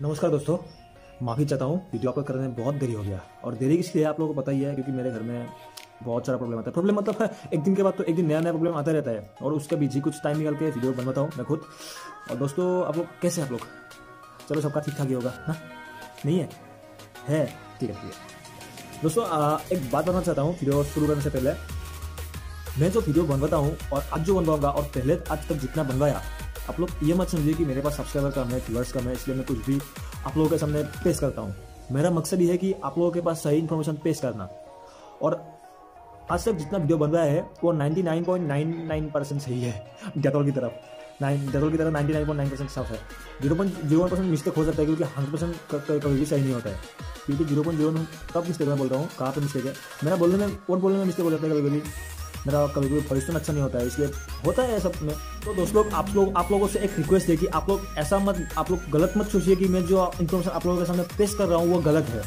नमस्कार दोस्तों माफ़ी चाहता हूँ वीडियो अपलोड करने में बहुत देरी हो गया। और देरी किस लिए आप लोगों को पता ही है क्योंकि मेरे घर में बहुत सारा प्रॉब्लम आता है। प्रॉब्लम मतलब है एक दिन के बाद तो एक दिन नया नया प्रॉब्लम आता रहता है और उसके बीच ही कुछ टाइम निकाल के वीडियो बनवाता हूँ मैं खुद। और दोस्तों आप लोग कैसे आप लोग? चलो सबका ठीक ठाक ही होगा ना? नहीं है? है ठीक है ठीक है। दोस्तों आ, एक बात बताना चाहता हूँ वीडियो शुरू करने से पहले। मैं जो वीडियो बनवाता हूँ और आज जो बनवाऊँगा और पहले आज तक जितना बनवाया आप लोग ये मत समझिए कि मेरे पास सब्सक्राइबर कम है व्यूअर्स कम है, इसलिए मैं कुछ भी आप लोगों के सामने पेश करता हूँ। मेरा मकसद ये है कि आप लोगों के पास सही इन्फॉर्मेशन पेश करना। और आज तक जितना वीडियो बन रहा है, वो 99.99 परसेंट सही है डेटोल की तरफ़। नाइन डेटोल की तरफ़ 99.9 परसेंट साफ़ है। Zero point zero one percent mistake हो सकता है क्योंकि हंड्रेड परसेंट कभी भी सही नहीं होता है। क्योंकि ज़ीरो पॉइंट ज़ीरो कब मिस्टेक मैं बोल रहा हूँ, कहाँ पर मिस्टेक है? मेरा बोलने में और बोलने में मिस्टेक हो जाता है कभी कभी मेरा कभी कभी वॉइस अच्छा नहीं होता है, इसलिए होता है सब में। तो दोस्त लोग, आप लोग, आप लोगों से एक रिक्वेस्ट है कि आप लोग ऐसा मत, आप लोग गलत मत सोचिए कि मैं जो इन्फॉर्मेशन आप लोगों के सामने पेश कर रहा हूँ, वो गलत है।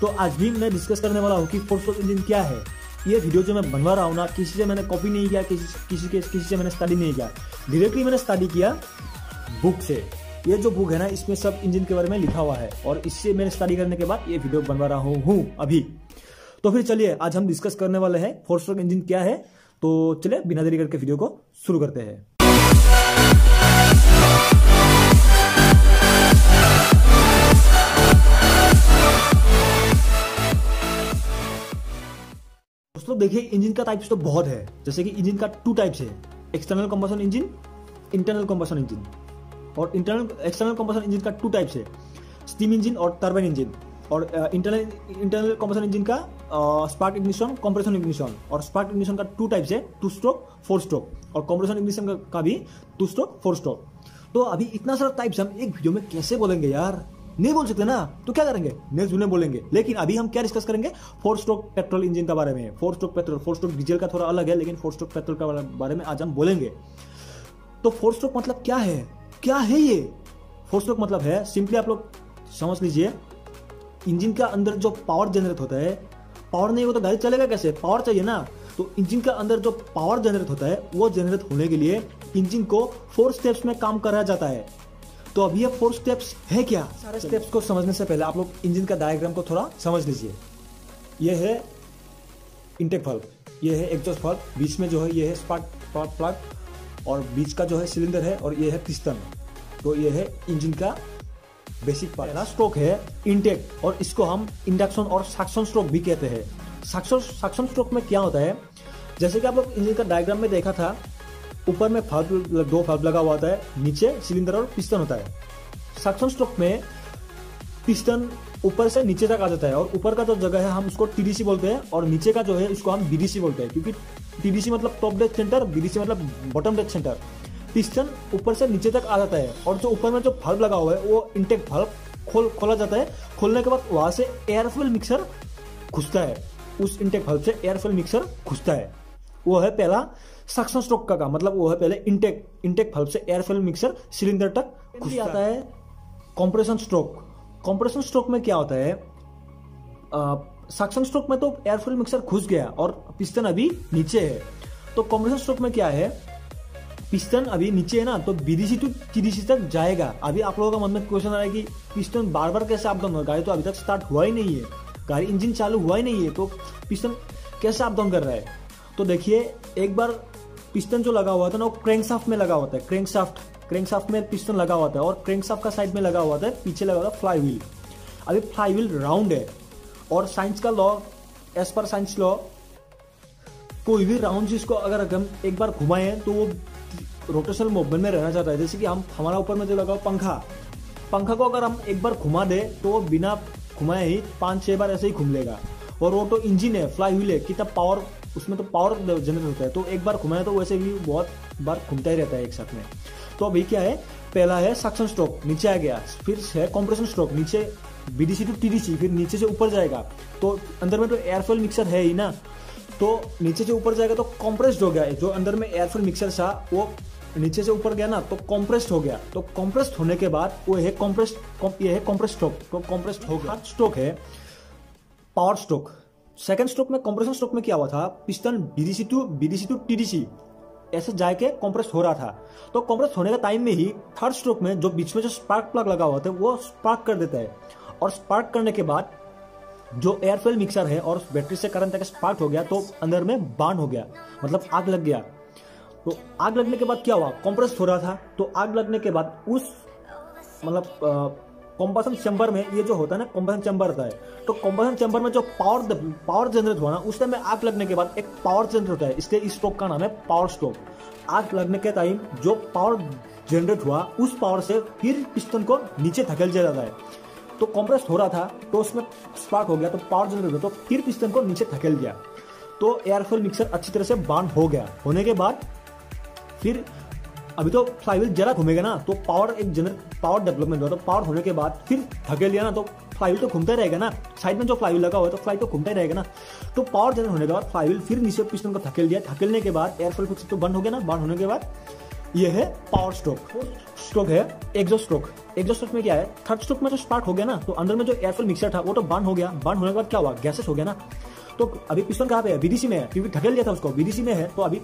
तो आज भी मैं डिस्कस करने वाला हूँ कि फोर्स ऑफ़ इंजन क्या है। ये वीडियो जो मैं बनवा रहा हूँ ना, किसी से मैंने कॉपी नहीं किया, किसी किसी के, किसी से मैंने स्टडी नहीं किया। डायरेक्टली मैंने स्टडी किया बुक से। ये जो बुक है ना, इसमें सब इंजन के बारे में लिखा हुआ है। और इससे मैंने स्टडी करने के बाद ये वीडियो बनवा रहा हूँ, अभी। तो फिर चलिए, आज हम डिस्कस करने वाले हैं फोर स्ट्रोक इंजन क्या है। तो चलिए, बिना देरी करके वीडियो को शुरू करते हैं। दोस्तों, देखिए इंजन का टाइप्स तो बहुत है। जैसे कि इंजन का टू टाइप्स है। External combustion engine internal combustion engine और इंटरनल एक्सटर्नल कंबसन इंजन का टू टाइप्स है। स्टीम इंजन और टर्बाइन इंजन और इंटरनल इंटरनल कंबसन इंजन का स्पार्क इग्निशन कंप्रेशन इग्निशन और स्पार्क इग्निशन का टू टाइप्स है टू स्ट्रोक फोर स्ट्रोक और कंप्रेशन इग्निशन का भी टू स्ट्रोक फोर स्ट्रोक तो अभी इतना सारा टाइप्स हम एक वीडियो में कैसे बोलेंगे यार? नहीं बोल सकते ना? तो क्या करेंगे? नेक्स्ट वीडियो बोलेंगे। लेकिन अभी हम क्या डिस्कस करेंगे? फोर स्ट्रोक पेट्रोल इंजन के बारे में। Four stroke petrol four stroke diesel का थोड़ा अलग है, लेकिन फोर स्ट्रोक पेट्रोल के बारे में आज हम बोलेंगे। तो फोर स्ट्रोक मतलब क्या है? क्या है ये? फोर स्ट्रोक मतलब है सिंपली आप लोग समझ लीजिए इंजन का अंदर जो पावर जनरेट होता है पावर नहीं हो तो गाड़ी चलेगा कैसे? पावर चाहिए ना। तो इंजन का अंदर जो पावर जनरेट होता है वो जनरेट होने के लिए इंजन को फोर स्टेप्स में काम कराया जाता है। तो अब ये फोर स्टेप्स है क्या? सारे स्टेप्स को समझने से पहले आप लोग इंजन का डायग्राम को थोड़ा समझ लीजिए। ये है इंटेक फल्व ये है एग्जॉस्ट फल्व बीच में जो है ये है स्पार्क प्लग और बीच का जो है सिलेंडर है और ये है पिस्टन तो ये है इंजन का बेसिक पहला स्ट्रोक है इंटेक और इसको हम इंडक्शन और सक्शन स्ट्रोक भी कहते हैं। सक्शन सक्शन स्ट्रोक में क्या होता है? जैसे कि आप लोग इंजन का डायग्राम में देखा था, ऊपर में फल्व दो फल्व लगा हुआ होता है, नीचे सिलेंडर और पिस्टन होता है। सक्शन स्ट्रोक में पिस्टन ऊपर से नीचे तक आ जाता है, और ऊपर का जो जगह है, हम उसको टीडीसी बोलते हैं, और नीचे का जो है उसको हम बीडीसी बोलते हैं, क्योंकि टीडीसी मतलब टॉप डेथ सेंटर बीडीसी मतलब बॉटम डेथ सेंटर पिस्टन ऊपर से नीचे तक आ जाता है और जो ऊपर में जो फल्व लगा हुआ है वो इंटेक फल्व खोल खोला जाता है। खोलने के बाद वहाँ से एयरफिल मिक्सर घुसता है। उस इंटेक फल्व से एयरफिल मिक्सर घुसता है। वो है पहला सक्शन स्ट्रोक का काम मतलब वो है पहले इंटेक इंटेक फल्व से एयरफिल मिक्सर सिलेंडर तक घुस जाता है। कॉम्प्रेशन स्ट्रोक कॉम्प्रेशन स्ट्रोक में क्या होता है? सक्शन स्ट्रोक में तो एयरफिल मिक्सर घुस गया और पिस्टन अभी नीचे है। तो कॉम्प्रेशन स्ट्रोक में क्या है? पिस्टन अभी नीचे है ना तो बीडीसी टू टीडीसी तक जाएगा। अभी आप लोगों का मन में क्वेश्चन आ रहा है कि पिस्टन बार बार कैसे अप डाउन गाड़ी तो अभी तक स्टार्ट हुआ ही नहीं है। गाड़ी इंजन चालू हुआ ही नहीं है तो पिस्टन कैसे अप डाउन कर रहा है? तो देखिए, एक बार पिस्टन जो लगा हुआ था ना, वो क्रैंक साफ्ट में लगा होता है क्रैंक साफ्ट में पिस्टन लगा हुआ था और क्रैंक साफ्ट का साइड में लगा हुआ था, पीछे लगा हुआ था फ्लाई व्हील अभी फ्लाई व्हील राउंड है और साइंस का law as per science law कोई भी राउंड चीज़ को अगर हम एक बार घुमाएँ तो वो रोटेशनल मूवमेंट में रहना चाहता है। जैसे कि हम, हमारा ऊपर में जो लगा पंखा पंखा को अगर हम एक बार घुमा दे तो बिना घुमाए ही पाँच, छह बार ऐसे ही घूम लेगा। और वो तो इंजन है फ्लाई व्हील है, कितना पावर उसमें तो पावर जनरेट होता है। तो एक बार घुमाए तो वैसे भी बहुत बार घूमता ही रहता है एक साथ में। तो अभी क्या है, पहला है सक्शन स्ट्रोक नीचे आ गया। फिर है कॉम्प्रेशन स्ट्रोक नीचे बीडीसी टू टीडीसी फिर नीचे से ऊपर जाएगा। तो अंदर में तो एयरफॉल मिक्सर है ही ना। तो नीचे से ऊपर जाएगा तो कॉम्प्रेस्ड हो गया। जो अंदर में एयरफॉल मिक्सर था, वो नीचे से ऊपर गया ना तो कॉम्प्रेस्ड हो गया। तो कॉम्प्रेस्ड होने के बाद वो है कॉम्प्रेस्ड ये है कॉम्प्रेस्ड स्ट्रोक तो कॉम्प्रेस्ड हो गया। स्ट्रोक है पावर स्ट्रोक सेकंड स्ट्रोक में कॉम्प्रेशन स्ट्रोक में क्या हुआ था? Piston BDC to BDC to TDC ऐसे जाके कॉम्प्रेस हो रहा था। तो कॉम्प्रेस होने का टाइम में ही थर्ड स्ट्रोक में जो बीच में जो स्पार्क प्लग लगा हुआ था, वो स्पार्क कर देता है। और स्पार्क करने के बाद जो एयरफेल मिक्सर है और बैटरी से करंट तक स्पार्क हो गया तो अंदर में बार्न हो गया मतलब आग लग गया। तो आग लगने के बाद क्या हुआ? कॉम्प्रेस हो रहा था तो आग लगने के बाद उस मतलब कॉम्बसन चैम्बर में ये जो होता है ना कॉम्बसन चैम्बर होता है तो कॉम्बसन चैम्बर में जो पावर पावर जनरेट हुआ ना, उस टाइम आग लगने के बाद एक पावर जनरेट होता है, इसके इस स्ट्रोक का नाम है पावर स्ट्रोक आग लगने के टाइम जो पावर जनरेट हुआ, उस पावर से फिर पिस्टन को नीचे धकेल दिया जाता है। तो कॉम्प्रेस हो रहा था तो उसमें स्पार्क हो गया तो पावर जनरेट हुआ तो फिर पिस्टन को नीचे धकेल दिया। तो एयरफोल मिक्सर अच्छी तरह से बाँध हो गया। होने के बाद फिर अभी तो फ्लाईव्हील जरा घूमेगा ना तो पावर एक जनर पावर डेवलपमेंट होगा तो पावर होने के बाद फिर धकेल लिया ना तो फ्लाईव्हील तो घूमता रहेगा ना। साइड में जो फ्लाईव्हील लगा हुआ है तो फ्लाई तो घूमता ही रहेगा ना। तो पावर जनरेट होने के बाद फ्लाईव्हील फिर नीचे पिस्टन को धकेल दिया। धकेलने के बाद एयरफोल फिक्स तो बंद हो गया ना बंद होने के बाद ये है पावर स्ट्रोक स्ट्रोक है एक्जो स्ट्रोक एक्जो स्ट्रोक में क्या है? थर्ड स्ट्रोक में जो स्टार्ट हो गया ना तो अंदर में जो एयरफोल मिक्सर था, वो तो बंद हो गया। बंद होने के बाद क्या हुआ? गैसेस हो गया ना। तो अभी पिस्टन कहाँ पे है? बीडीसी में है, क्योंकि ढकेल दिया था उसको। बीडीसी में है तो अभी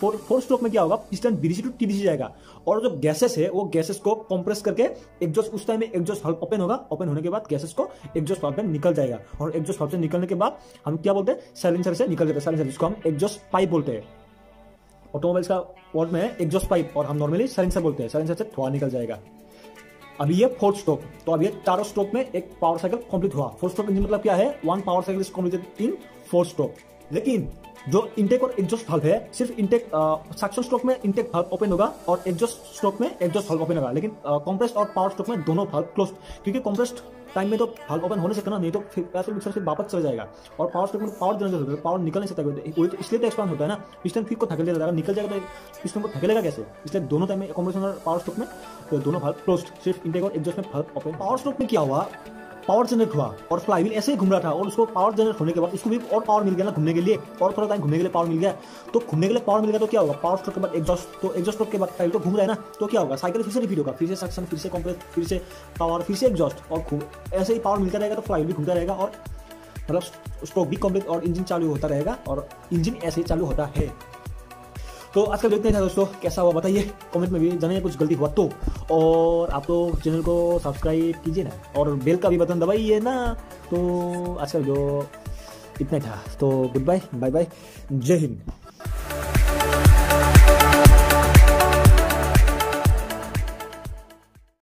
फोर फोर स्ट्रोक में क्या होगा? पिस्टन बीडीसी टू टीडीसी जाएगा। और जो गैसेस है, वो गैसेस को कंप्रेस करके एग्जॉस्ट उस टाइम में एग्जॉस्ट हल्प ओपन होगा। ओपन होने के बाद गैसेस को एग्जॉस्ट हल्प में निकल जाएगा। और एग्जॉस्ट हल्प से निकलने के बाद हम क्या बोलते हैं? साइलेंसर से निकल जाता है। साइलेंसर जिसको हम एग्जॉस्ट पाइप बोलते हैं। ऑटोमोबाइल्स का वर्ड में है एग्जॉस्ट पाइप और हम नॉर्मली सरेंसर बोलते हैं। सरेंसर से धुआँ निकल जाएगा। अभी ये फोर्थ स्ट्रोक तो अब अभी चारों स्ट्रोक में एक पावर साइकिल कंप्लीट हुआ। फोर्थ स्ट्रोक इंजन मतलब क्या है? One power cycle is completed in fourth stroke लेकिन जो इंटेक और एग्जॉस्ट हल्व है, सिर्फ़ इंटेक सक्शन स्ट्रोक में इंटेक हल्व ओपन होगा और एग्जॉस्ट स्ट्रोक में एग्जॉस्ट हल्व ओपन होगा। लेकिन कॉम्प्रेस्ट और पावर स्ट्रोक में दोनों हल्व क्लोज क्योंकि कॉम्प्रेस्ट टाइम में तो हल्व ओपन होने सकता ना नहीं तो फिर मिक्सर से वापस चला जाएगा। और पावर स्ट्रोक में पावर जनरेट होता है पावर निकल नहीं सकता। वही तो इसलिए तो एक्सपांड होता है ना। पिस्टन फिर को थकेल जाएगा। निकल जाएगा तो पिस्टन को थकेलेगा कैसे? इसलिए दोनों टाइम में कॉम्प्रेशन और पावर स्ट्रोक में तो दोनों हल्व क्लोज सिर्फ़ इंटेक और एग्जॉस्ट में हल्व ओपन पावर स्ट्रोक में क्या हुआ? पावर जनरेट हुआ और फ्लाईवील ऐसे ही घूम रहा था और उसको पावर जनरेट होने के बाद उसको भी और पावर मिल गया ना घूमने के लिए और थोड़ा टाइम घूमने के लिए पावर मिल गया। तो घूमने के लिए पावर मिल गया तो क्या होगा? पावर स्ट्रोक के बाद एग्जॉस्ट तो एग्जॉस्ट स्ट्रोक के बाद फ्लाईवील तो घूम रहा है ना? तो क्या होगा? साइकिल फिर से रिपीट होगा। फिर से सक्शन फिर से कॉम्प्रेस फिर से पावर फिर से एग्जॉस्ट और ऐसे ही पावर मिलता रहेगा तो फ्लाईवील भी घूमता रहेगा और मतलब स्ट्रोक भी कंप्लीट और इंजन चालू होता रहेगा और इंजन ऐसे ही चालू होता है। तो आज देखते हैं दोस्तों, कैसा हुआ बताइए। कमेंट में भी जानिए कुछ गलती हुआ तो। और आप तो चैनल को सब्सक्राइब कीजिए ना, और बेल का भी बटन दबाइए ना। तो आज जो इतना था। तो गुड बाय बाय बाय जय हिंद।